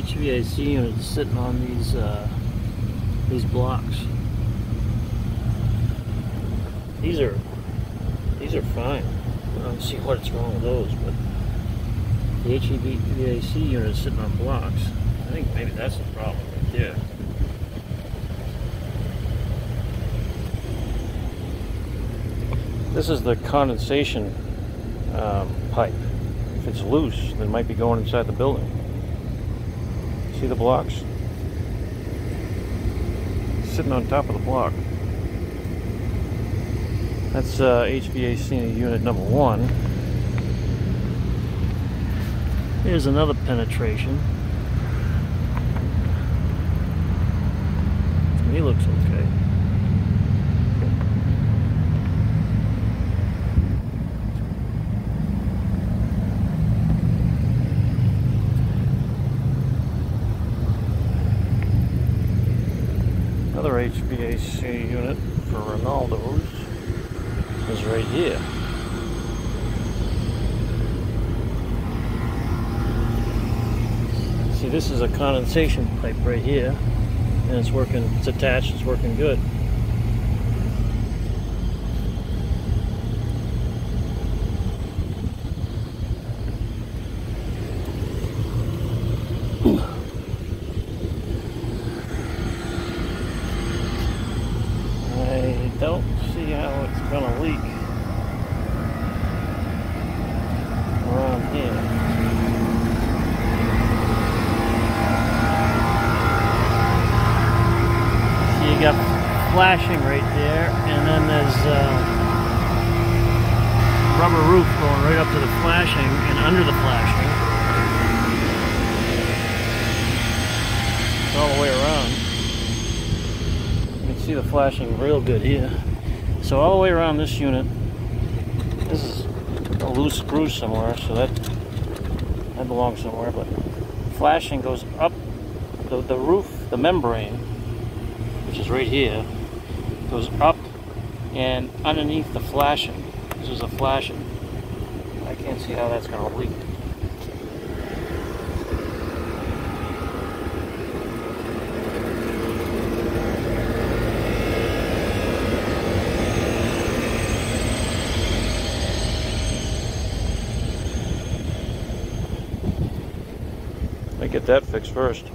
HVAC unit sitting on these uh, these blocks. These are these are fine. I don't see what's wrong with those, but the HVAC unit sitting on blocks. I think maybe that's the problem right. This is the condensation um, pipe. If it's loose, then it might be going inside the building. See the blocks? Sitting on top of the block. That's uh, HVAC unit number one. Here's another penetration. To me looks okay. Another HVAC unit for Ronaldo's is right here. See, this is a condensation pipe right here, and it's working, it's attached, it's working good. I don't see it's gonna leak around here. See, you got flashing right there, and then there's uh, rubber roof going right up to the flashing and under the flashing. It's all the way around. You can see the flashing real good here. So all the way around this unit, this is a loose screw somewhere, so that that belongs somewhere. But flashing goes up the the roof, the membrane, which is right here, goes up and underneath the flashing. This is a flashing. I can't see how that's going to leak. Get that fixed first.